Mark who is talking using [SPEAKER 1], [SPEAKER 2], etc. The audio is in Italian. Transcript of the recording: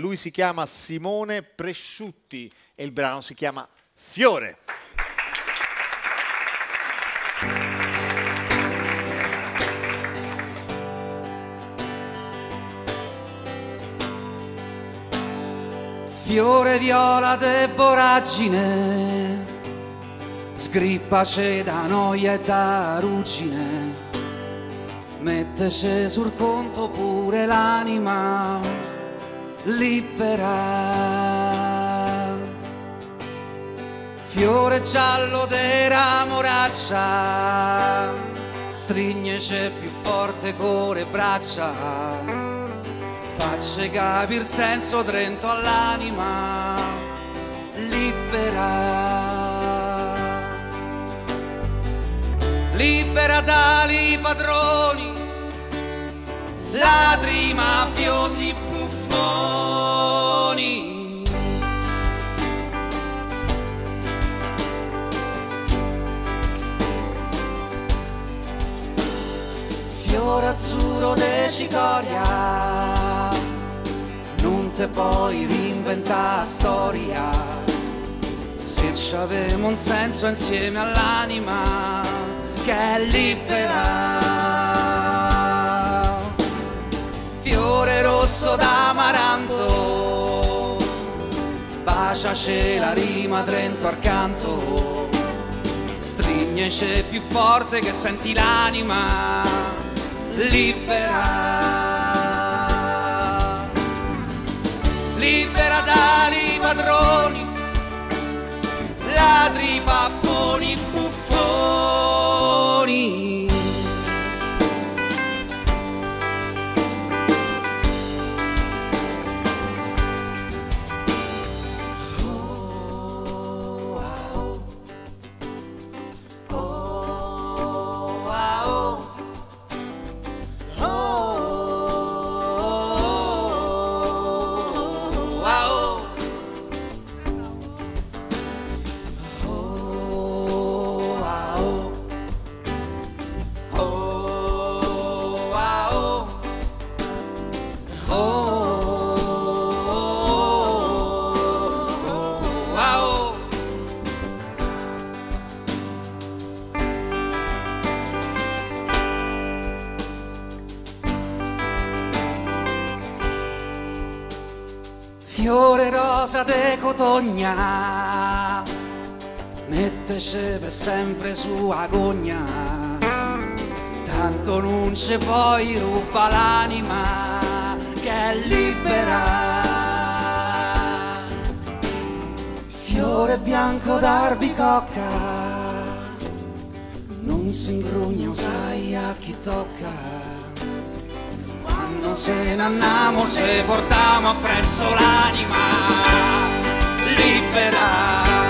[SPEAKER 1] Lui si chiama Simone Presciutti e il brano si chiama Fiore.
[SPEAKER 2] Fiore viola de sgrippace da noia e da ruggine, mettece sul conto pure l'anima libera. Fiore giallo della moraccia, strignece più forte con le braccia, facce capire il senso drento all'anima libera. Libera dali padroni, ladri mafiosi buffoni. Fiore azzurro de cicoria, non te puoi reinventare storia. Se c'avemo un senso insieme all'anima che è libera. Fiore rosso d'amaranto, baciace la rima drento al canto, strignece più forte che senti l'anima libera. Libera dali padroni, ladri, papponi, buffoni. Fiore rosa de cotogna, mettece per sempre su agogna, tanto non ci puoi ruba l'anima che è libera. Fiore bianco d'arbicocca, non si ingrugna, sai a chi tocca. Quando se ne andiamo se portiamo appresso l'anima libera.